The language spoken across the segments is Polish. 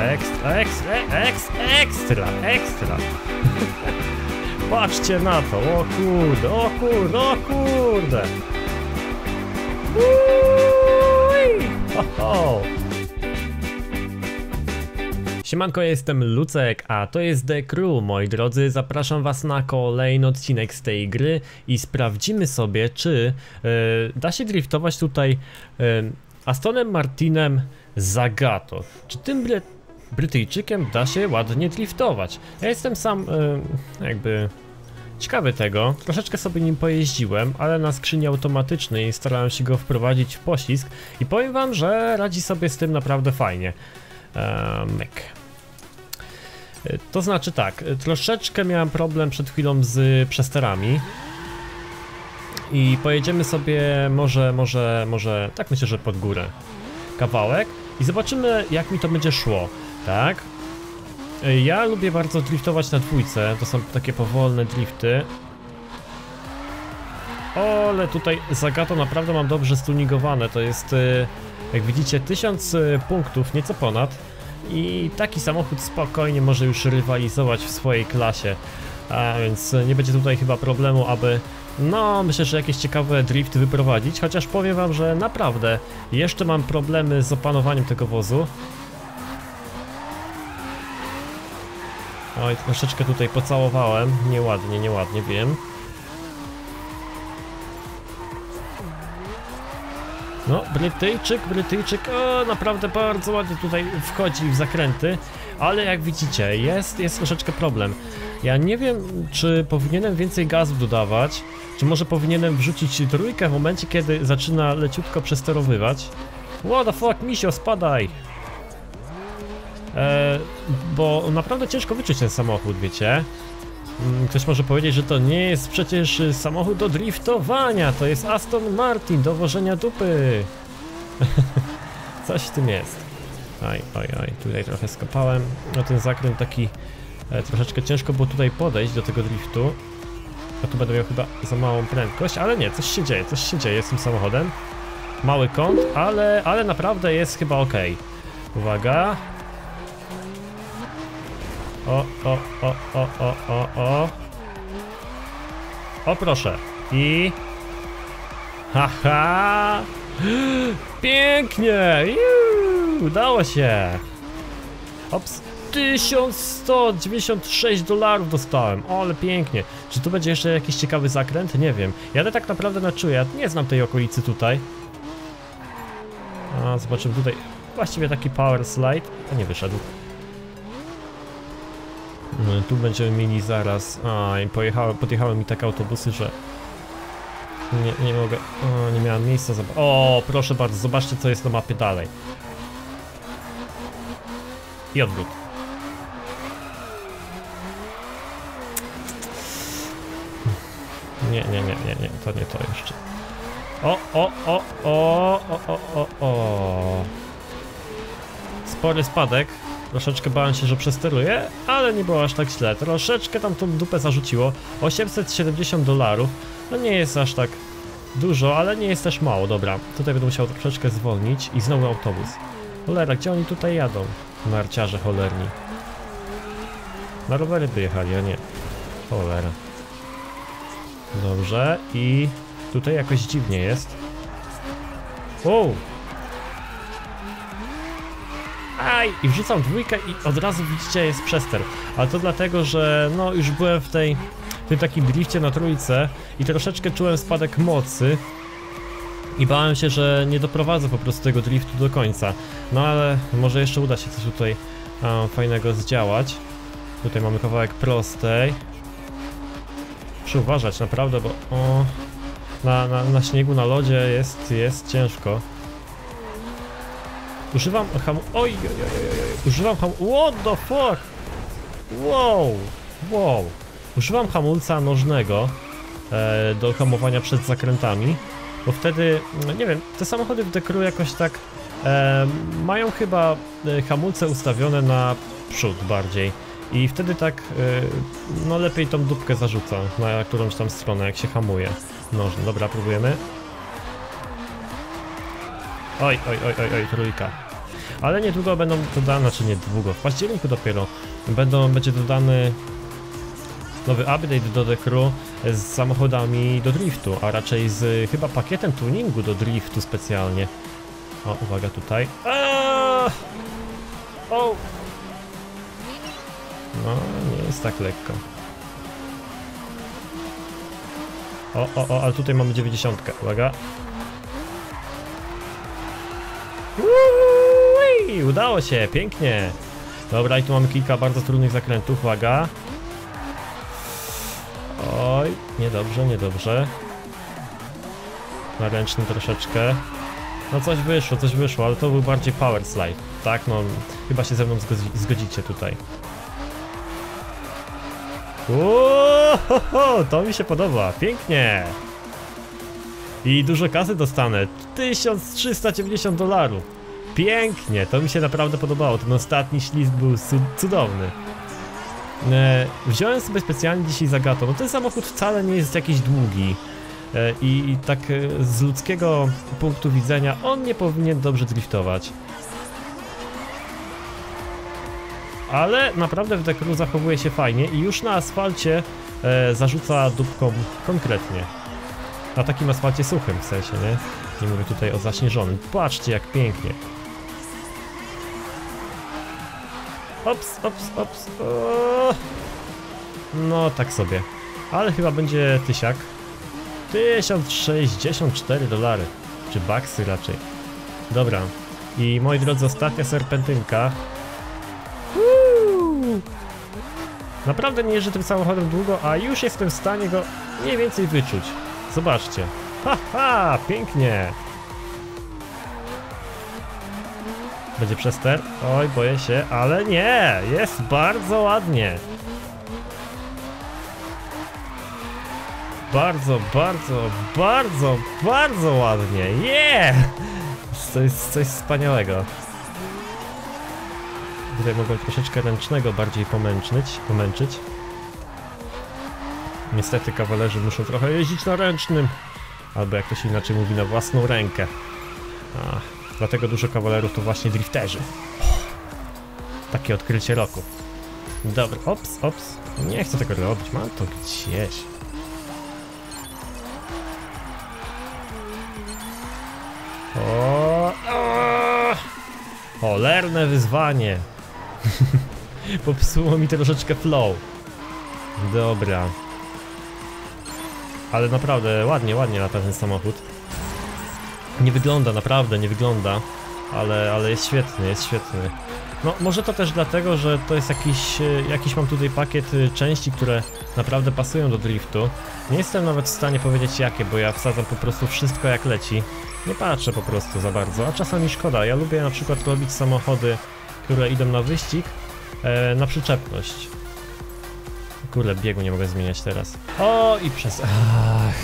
Ekstra, ekstra, ekstra, ekstra, ekstra. Patrzcie na to, o kurde, o kurde, o kurde. Siemanko, jestem Lucek, a to jest The Crew, moi drodzy. Zapraszam was na kolejny odcinek z tej gry i sprawdzimy sobie, czy e, da się driftować tutaj e, Astonem Martinem Zagato. Czy tym Brytyjczykiem da się ładnie driftować? Ja jestem sam e, jakby ciekawy tego. Troszeczkę sobie nim pojeździłem, ale na skrzyni automatycznej starałem się go wprowadzić w poślizg i powiem wam, że radzi sobie z tym naprawdę fajnie. Eee, myk. E, To znaczy tak, e, troszeczkę miałem problem przed chwilą z przesterami. I pojedziemy sobie może, może, może, tak myślę, że pod górę. Kawałek i zobaczymy jak mi to będzie szło, tak? Ja lubię bardzo driftować na dwójce, to są takie powolne drifty. O, ale tutaj Zagato naprawdę mam dobrze stunigowane, to jest, e, jak widzicie, 1000 e, punktów, nieco ponad. I taki samochód spokojnie może już rywalizować w swojej klasie. A więc nie będzie tutaj chyba problemu, aby no myślę, że jakieś ciekawe drifty wyprowadzić, chociaż powiem wam, że naprawdę jeszcze mam problemy z opanowaniem tego wozu. Oj, troszeczkę tutaj pocałowałem, nieładnie, nieładnie, wiem. No, Brytyjczyk, Brytyjczyk, o, naprawdę bardzo ładnie tutaj wchodzi w zakręty, ale jak widzicie, jest, jest troszeczkę problem. Ja nie wiem, czy powinienem więcej gazu dodawać, czy może powinienem wrzucić trójkę w momencie, kiedy zaczyna leciutko przesterowywać. What the fuck, misio, spadaj! E, bo naprawdę ciężko wyczuć ten samochód, wiecie? Mm, Ktoś może powiedzieć, że to nie jest przecież samochód do driftowania, to jest Aston Martin do wożenia dupy. Coś w tym jest. Oj, oj, oj, tutaj trochę skopałem. No ten zakręt taki e, troszeczkę ciężko było tutaj podejść do tego driftu. Ja tu będę miał chyba za małą prędkość, ale nie, coś się dzieje, coś się dzieje z tym samochodem. Mały kąt, ale, ale naprawdę jest chyba ok. Uwaga. O, o, o, o, o, o, o. O proszę. I... Haha! Pięknie! Juuu, udało się! Ops. 1196 dolarów dostałem, o, ale pięknie. Czy tu będzie jeszcze jakiś ciekawy zakręt? Nie wiem. Jadę tak naprawdę na czuję, ja nie znam tej okolicy tutaj. A, zobaczymy tutaj. Właściwie taki power slide. To nie wyszedł. No, tu będziemy mieli zaraz. A, i podjechały mi takie autobusy, że. Nie, nie mogę. O, nie miałem miejsca. Zob o, proszę bardzo, zobaczcie, co jest na mapie dalej. I odwrót. Nie, nie, nie, nie, nie, to nie to jeszcze. O, o, o, o, o, o, o. Spory spadek. Troszeczkę bałem się, że przesteruję, ale nie było aż tak źle. Troszeczkę tam tą dupę zarzuciło. 870 dolarów. No nie jest aż tak dużo, ale nie jest też mało. Dobra, tutaj będę musiał troszeczkę zwolnić i znowu autobus. Cholera, gdzie oni tutaj jadą? Narciarze cholerni. Na rowery by jechali, a nie. Cholera. Dobrze, i tutaj jakoś dziwnie jest. Wow, Aj! I wrzucam dwójkę i od razu widzicie jest przester. Ale to dlatego, że no już byłem w tej w tym takim drifcie na trójce i troszeczkę czułem spadek mocy. I bałem się, że nie doprowadzę po prostu tego driftu do końca. No ale może jeszcze uda się coś tutaj a, fajnego zdziałać. Tutaj mamy kawałek prostej. Muszę uważać naprawdę, bo o, na, na, na śniegu, na lodzie jest, jest ciężko. Używam hamu... Oj, oj, oj, oj. Używam ham... What the fuck? Wow, wow. Używam hamulca nożnego e, do hamowania przed zakrętami, bo wtedy, no nie wiem, te samochody w Dekru jakoś tak e, mają chyba e, hamulce ustawione na przód bardziej i wtedy tak, e, no lepiej tą dupkę zarzuca na którąś tam stronę, jak się hamuje nożny. Dobra, próbujemy. Oj, oj, oj, oj, oj, trójka. Ale niedługo będą dodane, czy niedługo, w październiku dopiero będą, będzie dodany nowy update do Crew z samochodami do driftu, a raczej z chyba pakietem tuningu do driftu specjalnie. O, uwaga tutaj. Aaaa! O! No, nie jest tak lekko. O, o, o, ale tutaj mamy 90. Uwaga. Uuu, udało się, pięknie. Dobra, i tu mamy kilka bardzo trudnych zakrętów, uwaga. Oj, niedobrze, niedobrze. Na ręczny troszeczkę. No coś wyszło, coś wyszło, ale to był bardziej power slide. Tak, no chyba się ze mną zgodzi zgodzicie tutaj. Uuu, to mi się podoba, pięknie. I dużo kasy dostanę, 1390 dolarów. Pięknie, to mi się naprawdę podobało, ten ostatni ślizg był cudowny. E, wziąłem sobie specjalnie dzisiaj Zagato, no ten samochód wcale nie jest jakiś długi. E, I, I tak e, z ludzkiego punktu widzenia on nie powinien dobrze driftować. Ale naprawdę w Dekru zachowuje się fajnie i już na asfalcie e, zarzuca dupką konkretnie. Na takim asfalcie suchym w sensie, nie? Nie mówię tutaj o zaśnieżonym. Patrzcie jak pięknie. Ops, ops, ops. O! No tak sobie. Ale chyba będzie tysiak. 1064 dolary. Czy baksy raczej. Dobra. I moi drodzy, ostatnia serpentynka. Naprawdę nie jeżdżę tym samochodem długo, a już jestem w stanie go mniej więcej wyczuć. Zobaczcie. Haha, ha, pięknie. Będzie przester? Oj, boję się, ale nie! Jest bardzo ładnie. Bardzo, bardzo, bardzo, bardzo ładnie. Yeah! To jest coś wspaniałego. Tutaj mogę troszeczkę ręcznego bardziej pomęczyć, pomęczyć. Niestety kawalerzy muszą trochę jeździć na ręcznym. Albo jak to się inaczej mówi, na własną rękę. Dlatego dużo kawalerów to właśnie drifterzy. Takie odkrycie roku. Dobra, ops, ops. Nie chcę tego robić, mam to gdzieś. O, o, wyzwanie. Popsuło mi troszeczkę flow. Dobra. Ale naprawdę ładnie, ładnie lata ten samochód. Nie wygląda, naprawdę nie wygląda. Ale, ale jest świetny, jest świetny. No może to też dlatego, że to jest jakiś, e, jakiś mam tutaj pakiet e, części, które naprawdę pasują do driftu. Nie jestem nawet w stanie powiedzieć jakie, bo ja wsadzam po prostu wszystko jak leci. Nie patrzę po prostu za bardzo, a czasami szkoda. Ja lubię na przykład robić samochody, które idą na wyścig, e, na przyczepność. Kurde, biegu nie mogę zmieniać teraz. O, i przez... Ach.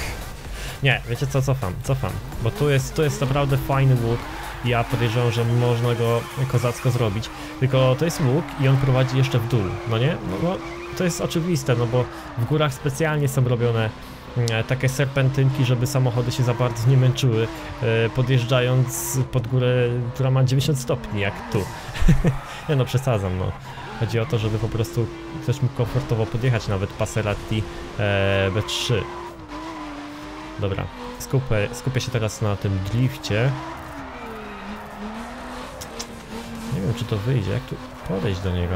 Nie, wiecie co, cofam, cofam, bo tu jest, tu jest naprawdę fajny łuk. Ja podejrzewam, że można go kozacko zrobić, tylko to jest łuk i on prowadzi jeszcze w dół, no nie? No, no to jest oczywiste, no bo w górach specjalnie są robione E, takie serpentynki, żeby samochody się za bardzo nie męczyły, e, podjeżdżając pod górę, która ma 90 stopni, jak tu. nie no, przesadzam, no. Chodzi o to, żeby po prostu ktoś mógł komfortowo podjechać nawet Passerati e, B3. Dobra, skupię, skupię się teraz na tym drifcie. Nie wiem, czy to wyjdzie, jak tu podejść do niego.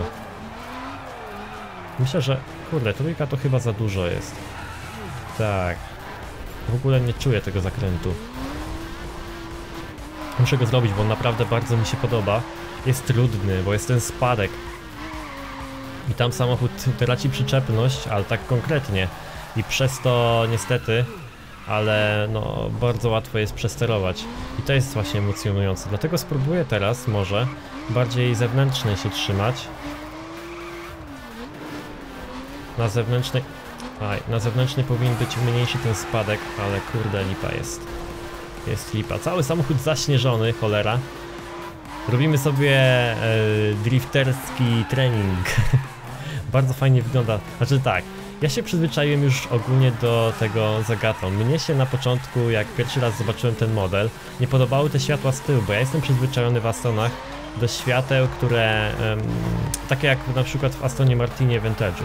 Myślę, że, kurde, trójka to chyba za dużo jest. Tak. W ogóle nie czuję tego zakrętu. Muszę go zrobić, bo on naprawdę bardzo mi się podoba. Jest trudny, bo jest ten spadek. I tam samochód traci przyczepność, ale tak konkretnie. I przez to niestety, ale no bardzo łatwo jest przesterować. I to jest właśnie emocjonujące. Dlatego spróbuję teraz może bardziej zewnętrznej się trzymać. Na zewnętrznej Aj, na zewnętrznej powinien być mniejszy ten spadek, ale kurde lipa jest. Jest lipa. Cały samochód zaśnieżony, cholera. Robimy sobie e, drifterski trening. Bardzo fajnie wygląda. Znaczy tak, ja się przyzwyczaiłem już ogólnie do tego Zagato. Mnie się na początku, jak pierwszy raz zobaczyłem ten model, nie podobały te światła z tyłu, bo ja jestem przyzwyczajony w Astonach do świateł, które em, takie jak na przykład w Astonie Martinie Vantage'u.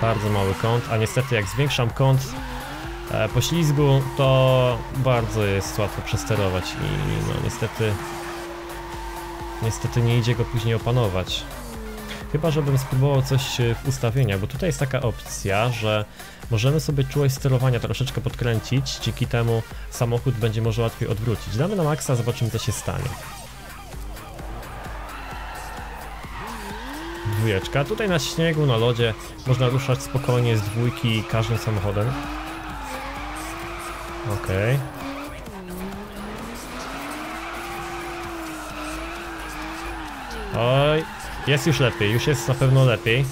Bardzo mały kąt, a niestety jak zwiększam kąt e, poślizgu, to bardzo jest łatwo przesterować i no niestety niestety nie idzie go później opanować. Chyba, żebym spróbował coś e, w ustawieniach, bo tutaj jest taka opcja, że możemy sobie czułość sterowania troszeczkę podkręcić, dzięki temu samochód będzie może łatwiej odwrócić. Damy na maksa, zobaczymy co się stanie. Dwójeczka. Tutaj na śniegu, na lodzie można ruszać spokojnie z dwójki każdym samochodem. Okej. Oj, jest już lepiej, już jest na pewno lepiej.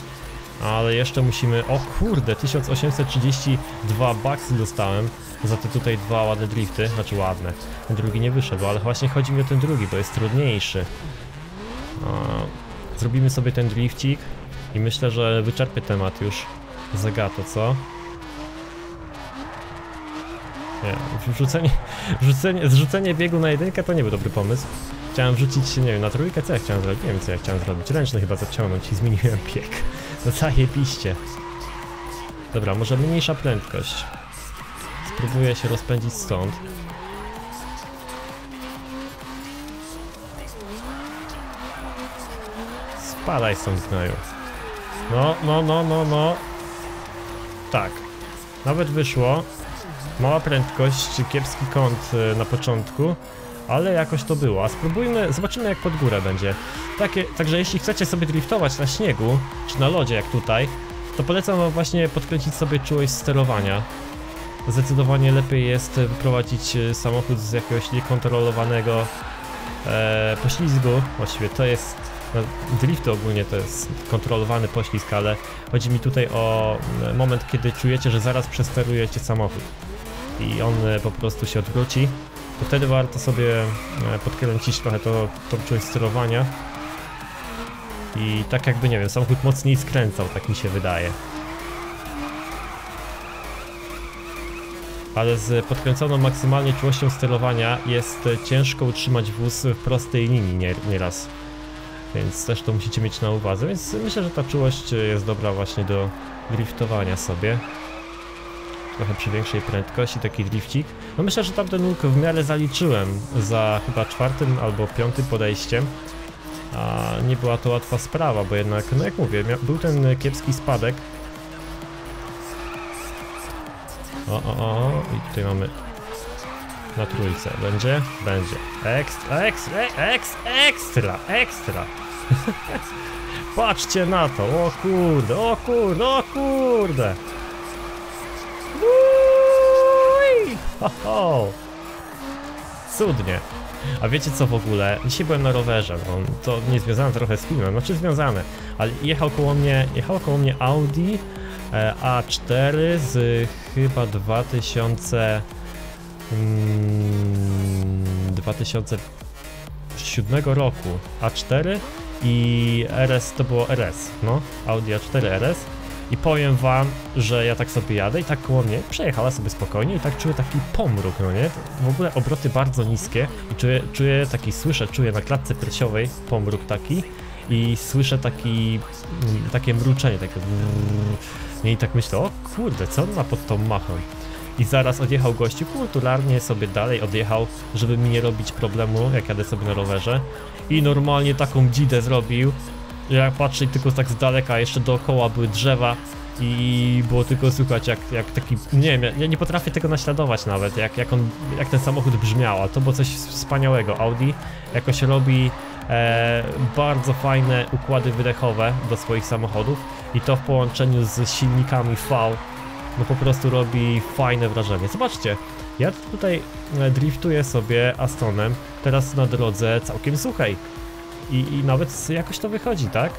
Ale jeszcze musimy... O kurde, 1832 baksy dostałem za te tutaj dwa ładne drifty. Znaczy ładne. Ten drugi nie wyszedł, ale właśnie chodzi mi o ten drugi, bo jest trudniejszy. Zrobimy sobie ten drifcik i myślę, że wyczerpię temat już Zagato, co? Nie, wrzucenie, wrzucenie, zrzucenie biegu na jedynkę to nie był dobry pomysł. Chciałem wrzucić, nie wiem, na trójkę, co ja chciałem zrobić? Nie wiem, co ja chciałem zrobić. Ręczny chyba zaciągnąć i zmieniłem bieg. No zajebiście. Dobra, może mniejsza prędkość. Spróbuję się rozpędzić stąd. Spadaj stąd, gnoju. No, no, no, no, no. Tak. Nawet wyszło. Mała prędkość, kiepski kąt y, na początku, ale jakoś to było. A spróbujmy, zobaczymy jak pod górę będzie. Takie, także jeśli chcecie sobie driftować na śniegu, czy na lodzie jak tutaj, to polecam wam właśnie podkręcić sobie czułość sterowania. Zdecydowanie lepiej jest wyprowadzić y, samochód z jakiegoś niekontrolowanego e, poślizgu. Właściwie to jest no, drift ogólnie to jest kontrolowany poślizg, ale chodzi mi tutaj o e, moment, kiedy czujecie, że zaraz przesterujecie samochód i on e, po prostu się odwróci, to wtedy warto sobie e, podkręcić trochę to, to czułość sterowania i tak jakby, nie wiem, samochód mocniej skręcał, tak mi się wydaje. Ale z podkręconą maksymalnie czułością sterowania jest ciężko utrzymać wóz w prostej linii nie, nieraz. Więc też to musicie mieć na uwadze, więc myślę, że ta czułość jest dobra właśnie do driftowania sobie. Trochę przy większej prędkości, taki drifcik. No myślę, że tamten łuk w miarę zaliczyłem za chyba czwartym albo piątym podejściem. A nie była to łatwa sprawa, bo jednak, no jak mówię, był ten kiepski spadek. O, o, o, i tutaj mamy na trójce. Będzie? Będzie. Ekstra, ekstra, ekstra, ekstra, ekstra. Patrzcie na to, o kurde, o kurde, o kurde. Ho, ho. Cudnie. A wiecie co w ogóle? Dzisiaj byłem na rowerze, no, to nie związane trochę z filmem, znaczy związane, ale jechał koło mnie, jechał koło mnie Audi e, A4 z chyba 2000 mm, 2007 roku A4 i RS to było RS, no, Audi A4 RS i powiem wam, że ja tak sobie jadę i tak koło mnie przejechała sobie spokojnie i tak czuję taki pomruk, no nie? W ogóle obroty bardzo niskie i czuję, czuję taki, słyszę, czuję na klatce piersiowej pomruk taki i słyszę taki, mm, takie mruczenie, takie i tak myślę, o kurde, co on ma pod tą machą? I zaraz odjechał gościu, kulturalnie sobie dalej odjechał, żeby mi nie robić problemu, jak jadę sobie na rowerze. I normalnie taką dzidę zrobił, jak patrzę tylko tak z daleka, jeszcze dookoła były drzewa i było tylko słychać jak, jak taki, nie wiem, ja nie potrafię tego naśladować nawet, jak, jak, on, jak ten samochód brzmiał, a to było coś wspaniałego. Audi jakoś robi e, bardzo fajne układy wydechowe do swoich samochodów i to w połączeniu z silnikami V no po prostu robi fajne wrażenie. Zobaczcie, ja tutaj e, driftuję sobie Astonem, teraz na drodze całkiem suchej. I, I nawet jakoś to wychodzi, tak?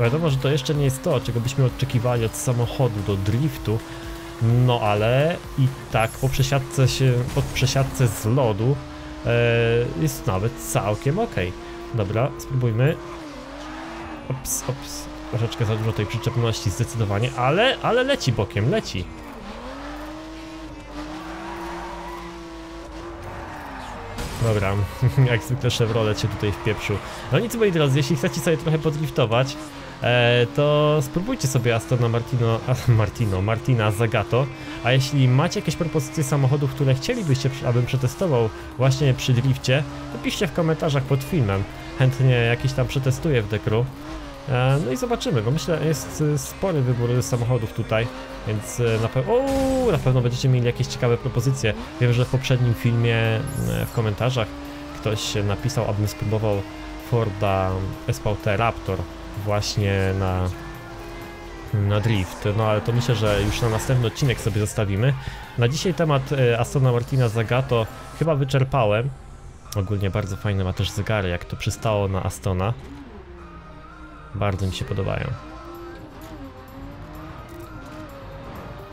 Wiadomo, że to jeszcze nie jest to, czego byśmy oczekiwali od samochodu do driftu, no ale i tak po przesiadce się, po przesiadce z lodu e, jest nawet całkiem ok. Dobra, spróbujmy. Ops, ops. Troszeczkę za dużo tej przyczepności zdecydowanie, ale, ale leci bokiem, leci. Dobra, jak zwykle Chevrolet się tutaj wpieprzył. No nic moi drodzy, jeśli chcecie sobie trochę podriftować, e, to spróbujcie sobie Astona Martino, a, Martino, Martina Zagato. A jeśli macie jakieś propozycje samochodów, które chcielibyście, abym przetestował właśnie przy drifcie, to piszcie w komentarzach pod filmem. Chętnie jakieś tam przetestuję w Dekru. E, no i zobaczymy, bo myślę, jest e, spory wybór samochodów tutaj, więc e, na, pe o, na pewno będziecie mieli jakieś ciekawe propozycje. Wiem, że w poprzednim filmie w komentarzach ktoś napisał, abym spróbował Forda SVT Raptor właśnie na, na drift. No ale to myślę, że już na następny odcinek sobie zostawimy. Na dzisiaj temat Astona Martina Zagato chyba wyczerpałem. Ogólnie bardzo fajne ma też zegary, jak to przystało na Astona. Bardzo mi się podobają.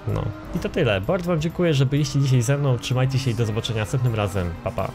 No i to tyle. Bardzo wam dziękuję, że byliście dzisiaj ze mną. Trzymajcie się i do zobaczenia następnym razem. Pa pa.